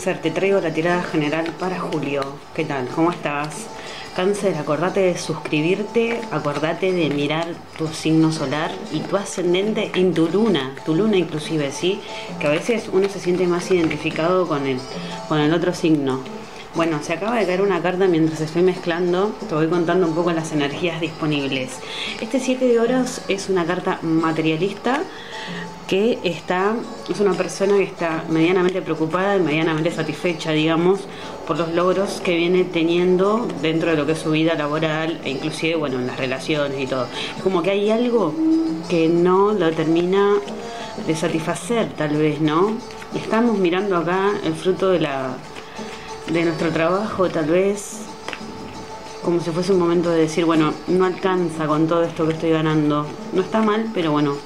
Cáncer, te traigo la tirada general para julio. ¿Qué tal? ¿Cómo estás? Cáncer, acordate de suscribirte, acordate de mirar tu signo solar y tu ascendente en tu luna, tu luna inclusive, ¿sí? Que a veces uno se siente más identificado con el, con el otro signo. Bueno, se acaba de caer una carta mientras estoy mezclando, te voy contando un poco las energías disponibles. Este 7 de oros es una carta materialista que está, es una persona que está medianamente preocupada y medianamente satisfecha, digamos, por los logros que viene teniendo dentro de lo que es su vida laboral e inclusive, bueno, en las relaciones y todo. Como que hay algo que no lo termina de satisfacer, tal vez, ¿no? Estamos mirando acá el fruto de la de nuestro trabajo, tal vez como si fuese un momento de decir, bueno, no alcanza con todo esto que estoy ganando. No está mal, pero bueno,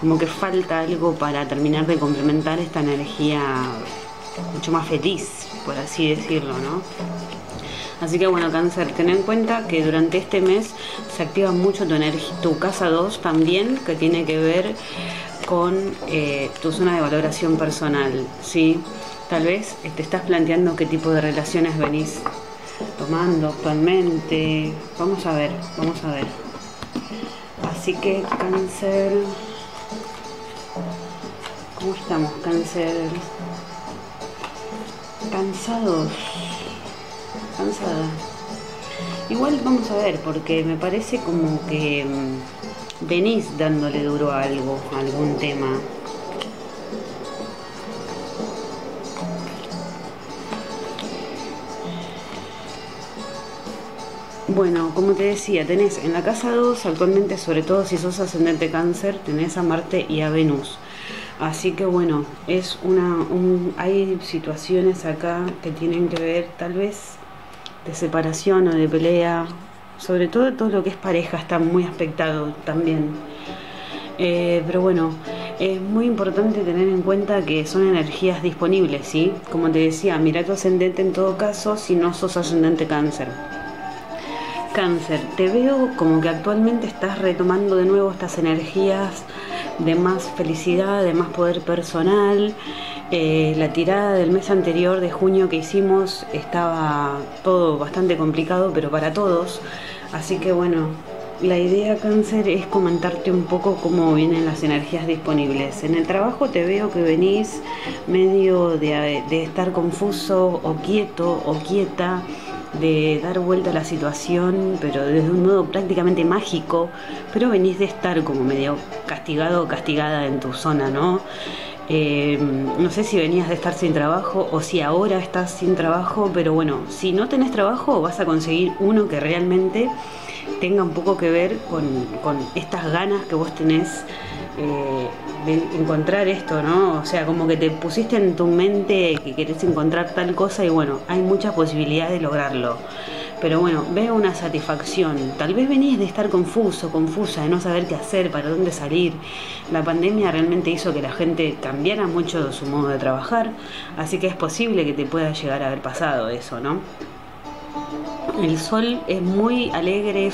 como que falta algo para terminar de complementar esta energía mucho más feliz, por así decirlo, ¿no? Así que bueno, cáncer, ten en cuenta que durante este mes se activa mucho tu, energía, tu casa 2 también, que tiene que ver con eh, tu zona de valoración personal, ¿sí? Tal vez te estás planteando qué tipo de relaciones venís tomando actualmente. Vamos a ver, vamos a ver. Así que cáncer... ¿Cómo estamos, cáncer? Cansados. Cansada. Igual vamos a ver, porque me parece como que mm, venís dándole duro a algo, a algún tema. Bueno, como te decía, tenés en la casa 2 actualmente, sobre todo si sos ascendente cáncer, tenés a Marte y a Venus. Así que bueno, es una, hay situaciones acá que tienen que ver tal vez de separación o de pelea, sobre todo todo lo que es pareja está muy aspectado también. Eh, pero bueno, es muy importante tener en cuenta que son energías disponibles, ¿sí? Como te decía, mira tu ascendente en todo caso si no sos ascendente cáncer. Cáncer, te veo como que actualmente estás retomando de nuevo estas energías de más felicidad, de más poder personal. Eh, la tirada del mes anterior de junio que hicimos estaba todo bastante complicado, pero para todos. Así que bueno, la idea cáncer es comentarte un poco cómo vienen las energías disponibles. En el trabajo te veo que venís medio de, de estar confuso o quieto o quieta de dar vuelta a la situación, pero desde un modo prácticamente mágico, pero venís de estar como medio castigado o castigada en tu zona, ¿no? Eh, no sé si venías de estar sin trabajo o si ahora estás sin trabajo, pero bueno, si no tenés trabajo vas a conseguir uno que realmente tenga un poco que ver con, con estas ganas que vos tenés eh, encontrar esto, ¿no? O sea, como que te pusiste en tu mente que querés encontrar tal cosa y bueno, hay muchas posibilidades de lograrlo. Pero bueno, veo una satisfacción. Tal vez venís de estar confuso, confusa, de no saber qué hacer, para dónde salir. La pandemia realmente hizo que la gente cambiara mucho su modo de trabajar, así que es posible que te pueda llegar a haber pasado eso, ¿no? El sol es muy alegre,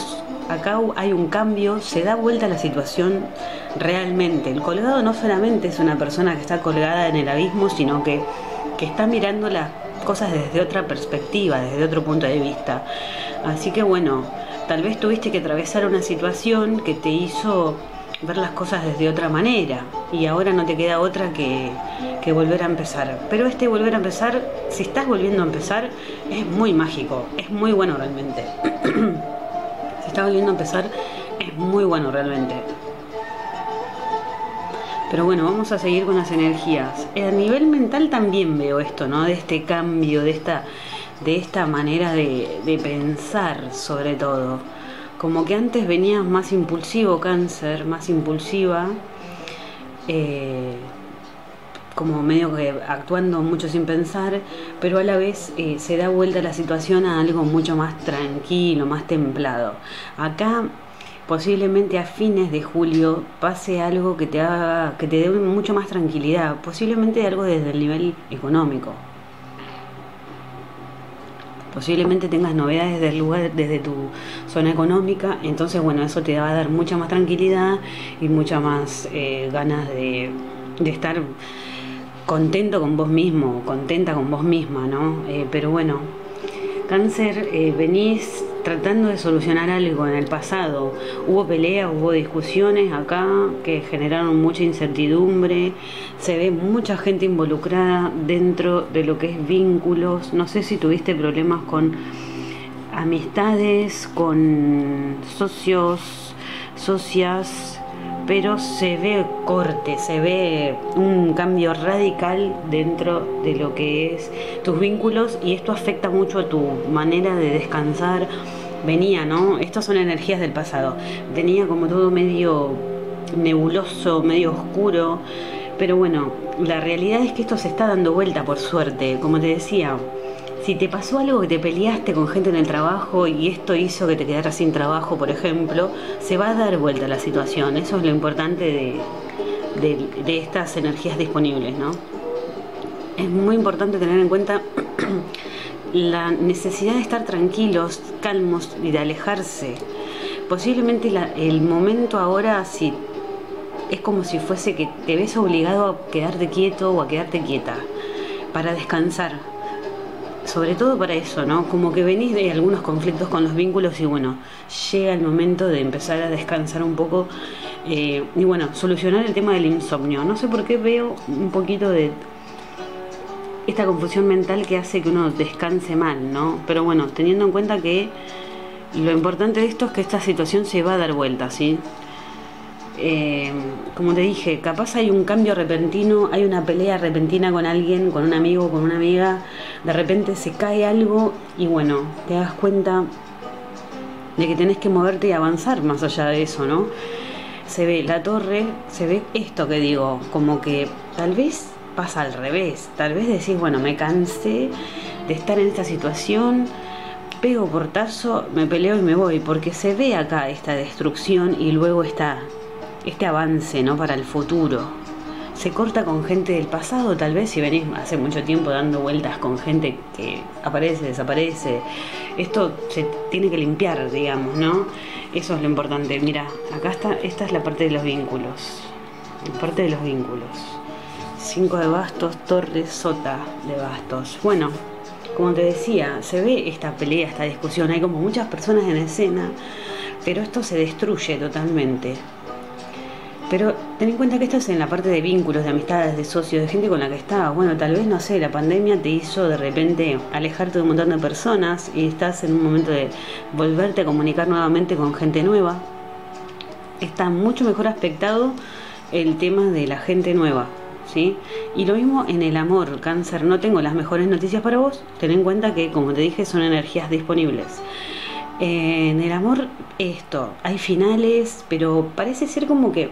acá hay un cambio, se da vuelta la situación realmente. El colgado no solamente es una persona que está colgada en el abismo, sino que, que está mirando las cosas desde otra perspectiva, desde otro punto de vista. Así que bueno, tal vez tuviste que atravesar una situación que te hizo ver las cosas desde otra manera y ahora no te queda otra que, que, volver a empezar. Pero este volver a empezar, si estás volviendo a empezar, es muy mágico, es muy bueno realmente. si estás volviendo a empezar, es muy bueno realmente. Pero bueno, vamos a seguir con las energías. A nivel mental también veo esto, ¿no? De este cambio, de esta, de esta manera de, de pensar sobre todo. Como que antes venías más impulsivo, cáncer, más impulsiva, eh, como medio que actuando mucho sin pensar, pero a la vez eh, se da vuelta la situación a algo mucho más tranquilo, más templado. Acá posiblemente a fines de julio pase algo que te haga, que te dé mucho más tranquilidad, posiblemente algo desde el nivel económico. Posiblemente tengas novedades del lugar, desde tu zona económica, entonces bueno, eso te va a dar mucha más tranquilidad y muchas más eh, ganas de estar contento con vos mismo, contenta con vos misma, ¿no? Eh, pero bueno, cáncer, eh, venís tratando de solucionar algo en el pasado. Hubo peleas, hubo discusiones acá que generaron mucha incertidumbre. Se ve mucha gente involucrada dentro de lo que es vínculos. No sé si tuviste problemas con amistades, con socios, socias pero se ve corte, se ve un cambio radical dentro de lo que es tus vínculos y esto afecta mucho a tu manera de descansar. Venía, ¿no? Estas son energías del pasado. Venía como todo medio nebuloso, medio oscuro, pero bueno, la realidad es que esto se está dando vuelta por suerte, como te decía si te pasó algo que te peleaste con gente en el trabajo y esto hizo que te quedaras sin trabajo, por ejemplo, se va a dar vuelta la situación. Eso es lo importante de, estas energías disponibles, ¿no? Es muy importante tener en cuenta la necesidad de estar tranquilos, calmos y de alejarse. Posiblemente el momento ahora, si es como si fuese que te ves obligado a quedarte quieto o a quedarte quieta para descansar sobre todo para eso, ¿no? Como que venís de algunos conflictos con los vínculos y bueno, llega el momento de empezar a descansar un poco eh, y bueno, solucionar el tema del insomnio. No sé por qué veo un poquito de esta confusión mental que hace que uno descanse mal, ¿no? Pero bueno, teniendo en cuenta que lo importante de esto es que esta situación se va a dar vuelta, ¿sí? Eh, como te dije, capaz hay un cambio repentino, hay una pelea repentina con alguien, con un amigo, con una amiga, de repente se cae algo y bueno, te das cuenta de que tenés que moverte y avanzar más allá de eso, ¿no? Se ve la torre, se ve esto que digo, como que tal vez pasa al revés, tal vez decís, bueno, me cansé de estar en esta situación, pego portazo, me peleo y me voy, porque se ve acá esta destrucción y luego está este avance ¿no? para el futuro. Se corta con gente del pasado, tal vez si venís hace mucho tiempo dando vueltas con gente que aparece, desaparece. Esto se tiene que limpiar, digamos, ¿no? Eso es lo importante. Mira, acá está, esta es la parte de los vínculos. La parte de los vínculos. Cinco de bastos, torre, sota de bastos. Bueno, como te decía, se ve esta pelea, esta discusión. Hay como muchas personas en escena, pero esto se destruye totalmente. Pero ten en cuenta que estás en la parte de vínculos, de amistades, de socios, de gente con la que estás. Bueno, tal vez, no sé, la pandemia te hizo de repente alejarte de un montón de personas y estás en un momento de volverte a comunicar nuevamente con gente nueva. Está mucho mejor aspectado el tema de la gente nueva, ¿sí? Y lo mismo en el amor, cáncer. No tengo las mejores noticias para vos. Ten en cuenta que, como te dije, son energías disponibles. En el amor, esto, hay finales, pero parece ser como que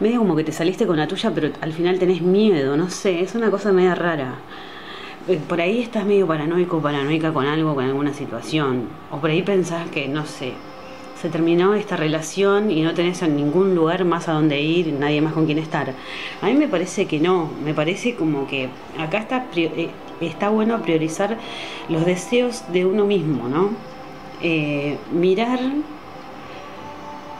medio como que te saliste con la tuya, pero al final tenés miedo, no sé, es una cosa media rara. Eh, por ahí estás medio paranoico, paranoica con algo, con alguna situación. O por ahí pensás que, no sé, se terminó esta relación y no tenés en ningún lugar más a donde ir, nadie más con quien estar. A mí me parece que no, me parece como que acá está, eh, está bueno priorizar los deseos de uno mismo, ¿no? Eh, mirar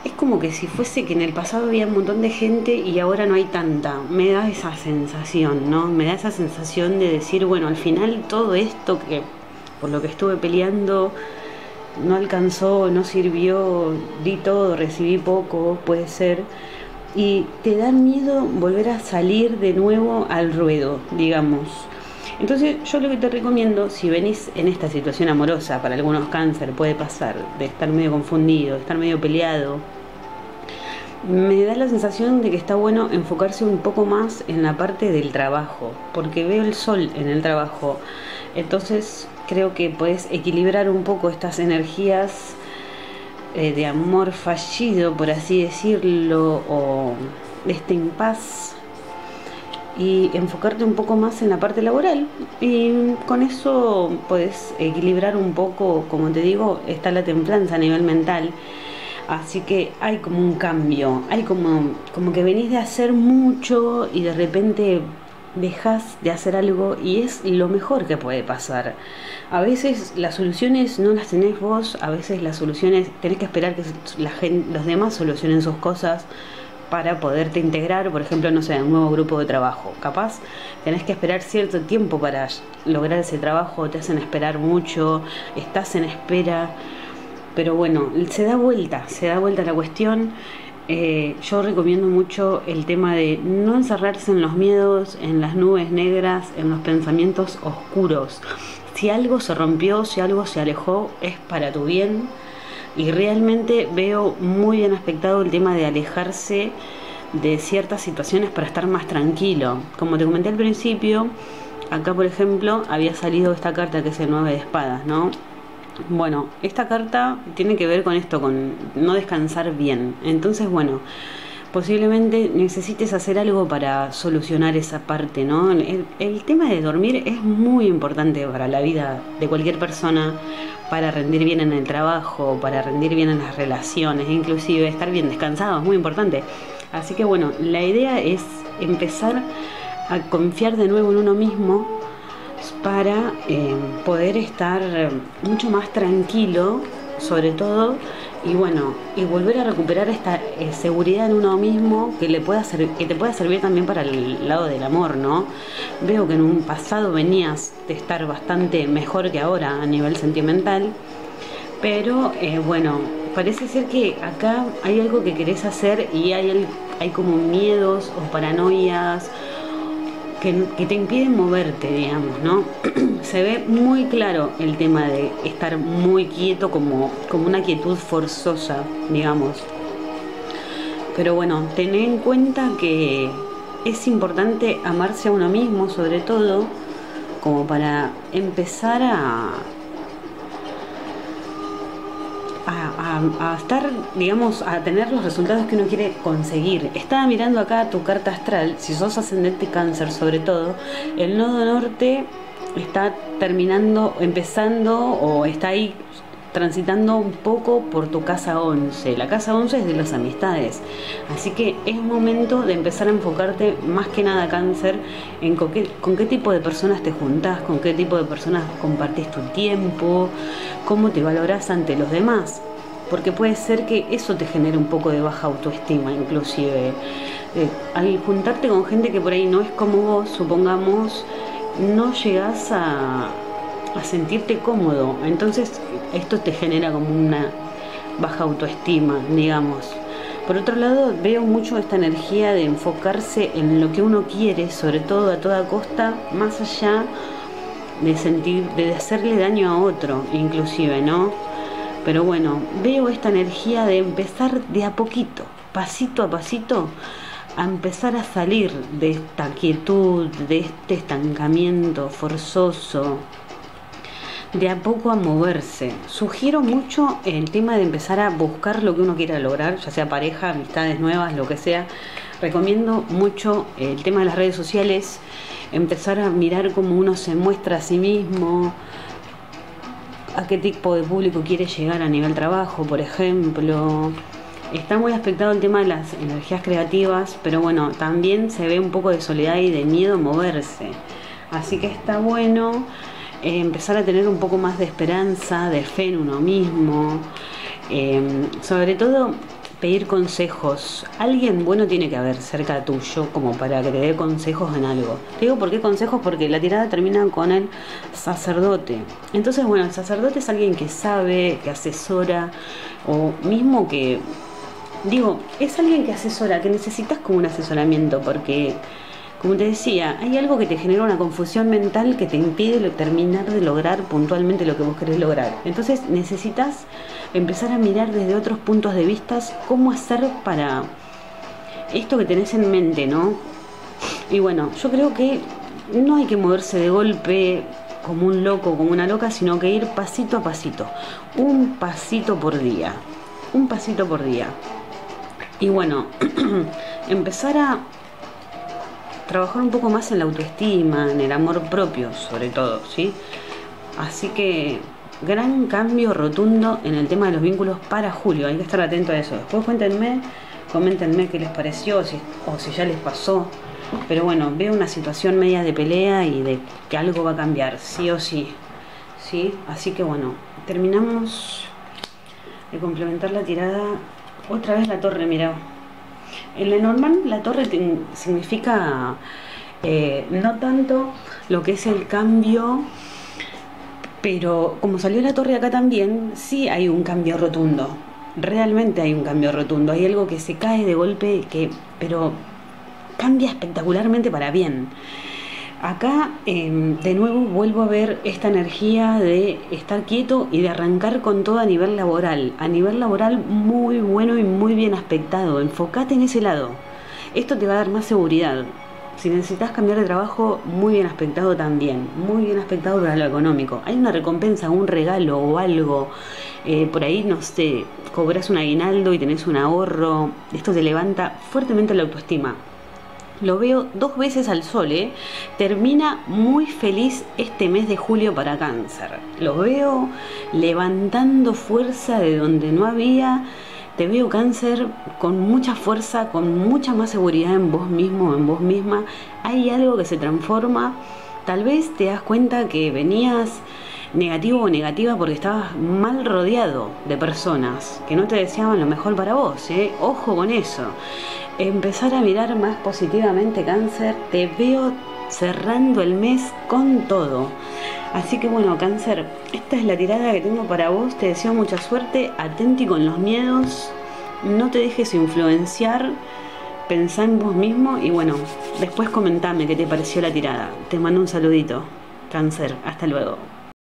es como que si fuese que en el pasado había un montón de gente y ahora no hay tanta. Me da esa sensación, ¿no? Me da esa sensación de decir, bueno, al final todo esto que por lo que estuve peleando no alcanzó, no sirvió, di todo, recibí poco, puede ser. Y te da miedo volver a salir de nuevo al ruedo, digamos. Entonces yo lo que te recomiendo, si venís en esta situación amorosa, para algunos cáncer puede pasar, de estar medio confundido, de estar medio peleado, me da la sensación de que está bueno enfocarse un poco más en la parte del trabajo, porque veo el sol en el trabajo. Entonces creo que puedes equilibrar un poco estas energías eh, de amor fallido, por así decirlo, o este impas y enfocarte un poco más en la parte laboral y con eso puedes equilibrar un poco, como te digo, está la templanza a nivel mental. Así que hay como un cambio, hay como, como que venís de hacer mucho y de repente dejas de hacer algo y es lo mejor que puede pasar. A veces las soluciones no las tenés vos, a veces las soluciones tenés que esperar que la los demás solucionen sus cosas para poderte integrar, por ejemplo, no sé, en un nuevo grupo de trabajo. Capaz tenés que esperar cierto tiempo para lograr ese trabajo, te hacen esperar mucho, estás en espera, pero bueno, se da vuelta, se da vuelta la cuestión. Eh, yo recomiendo mucho el tema de no encerrarse en los miedos, en las nubes negras, en los pensamientos oscuros. Si algo se rompió, si algo se alejó, es para tu bien y realmente veo muy bien aspectado el tema de alejarse de ciertas situaciones para estar más tranquilo. Como te comenté al principio, acá por ejemplo había salido esta carta que es el 9 de espadas, ¿no? Bueno, esta carta tiene que ver con esto, con no descansar bien. Entonces, bueno, posiblemente necesites hacer algo para solucionar esa parte, ¿no? El, tema de dormir es muy importante para la vida de cualquier persona, para rendir bien en el trabajo, para rendir bien en las relaciones, inclusive estar bien descansado es muy importante. Así que bueno, la idea es empezar a confiar de nuevo en uno mismo para eh, poder estar mucho más tranquilo, sobre todo y bueno, y volver a recuperar esta eh, seguridad en uno mismo que le pueda que te pueda servir también para el lado del amor, ¿no? Veo que en un pasado venías de estar bastante mejor que ahora a nivel sentimental, pero eh, bueno, parece ser que acá hay algo que querés hacer y hay, hay como miedos o paranoias que, te impiden moverte, digamos, ¿no? Se ve muy claro el tema de estar muy quieto como, como una quietud forzosa, digamos. Pero bueno, ten en cuenta que es importante amarse a uno mismo, sobre todo, como para empezar a, a, estar, digamos, a tener los resultados que uno quiere conseguir. Estaba mirando acá tu carta astral, si sos ascendente cáncer sobre todo, el nodo norte está terminando, empezando o está ahí transitando un poco por tu casa 11. La casa 11 es de las amistades. Así que es momento de empezar a enfocarte más que nada cáncer en con qué, con qué tipo de personas te juntás, con qué tipo de personas compartís tu tiempo, cómo te valoras ante los demás porque puede ser que eso te genere un poco de baja autoestima, inclusive. Eh, al juntarte con gente que por ahí no es como vos, supongamos, no llegas a, a sentirte cómodo. Entonces esto te genera como una baja autoestima, digamos. Por otro lado, veo mucho esta energía de enfocarse en lo que uno quiere, sobre todo a toda costa, más allá de sentir, de hacerle daño a otro, inclusive, ¿no? Pero bueno, veo esta energía de empezar de a poquito, pasito a pasito, a empezar a salir de esta quietud, de este estancamiento forzoso, de a poco a moverse. Sugiero mucho el tema de empezar a buscar lo que uno quiera lograr, ya sea pareja, amistades nuevas, lo que sea. Recomiendo mucho el tema de las redes sociales, empezar a mirar cómo uno se muestra a sí mismo, a qué tipo de público quiere llegar a nivel trabajo, por ejemplo. Está muy aspectado el tema de las energías creativas, pero bueno, también se ve un poco de soledad y de miedo a moverse. Así que está bueno eh, empezar a tener un poco más de esperanza, de fe en uno mismo. Eh, sobre todo pedir consejos. Alguien bueno tiene que haber cerca tuyo como para que te dé consejos en algo. Te digo por qué consejos porque la tirada termina con el sacerdote. Entonces, bueno, el sacerdote es alguien que sabe, que asesora o mismo que digo, es alguien que asesora, que necesitas como un asesoramiento porque como te decía, hay algo que te genera una confusión mental que te impide terminar de lograr puntualmente lo que vos querés lograr. Entonces necesitas empezar a mirar desde otros puntos de vista cómo hacer para esto que tenés en mente, ¿no? Y bueno, yo creo que no hay que moverse de golpe como un loco, como una loca, sino que ir pasito a pasito, un pasito por día, un pasito por día. Y bueno, empezar a trabajar un poco más en la autoestima, en el amor propio, sobre todo, ¿sí? Así que gran cambio rotundo en el tema de los vínculos para Julio. Hay que estar atento a eso. Después cuéntenme, coméntenme qué les pareció si, o si ya les pasó. Pero bueno, veo una situación media de pelea y de que algo va a cambiar, sí o sí. ¿Sí? Así que bueno, terminamos de complementar la tirada. Otra vez la torre, mira. En la normal la torre significa eh, no tanto lo que es el cambio, pero como salió la torre acá también, sí hay un cambio rotundo. Realmente hay un cambio rotundo. Hay algo que se cae de golpe, que, pero cambia espectacularmente para bien. Acá em, de nuevo vuelvo a ver esta energía de estar quieto y de arrancar con todo a nivel laboral. A nivel laboral muy bueno y muy bien aspectado. Enfócate en ese lado. Esto te va a dar más seguridad. Si necesitas cambiar de trabajo, muy bien aspectado también. Muy bien aspectado para lo económico. Hay una recompensa, un regalo o algo. Eh, por ahí, no sé, cobras un aguinaldo y tenés un ahorro. Esto te levanta fuertemente la autoestima lo veo dos veces al sol, ¿eh? termina muy feliz este mes de julio para cáncer. Lo veo levantando fuerza de donde no había. Te veo cáncer con mucha fuerza, con mucha más seguridad en vos mismo, en vos misma. Hay algo que se transforma. Tal vez te das cuenta que venías negativo o negativa porque estabas mal rodeado de personas que no te deseaban lo mejor para vos. ¿eh? Ojo con eso empezar a mirar más positivamente cáncer, te veo cerrando el mes con todo. Así que bueno, cáncer, esta es la tirada que tengo para vos, te deseo mucha suerte, atenti con los miedos, no te dejes influenciar, pensá en vos mismo y bueno, después comentame qué te pareció la tirada. Te mando un saludito, cáncer, hasta luego.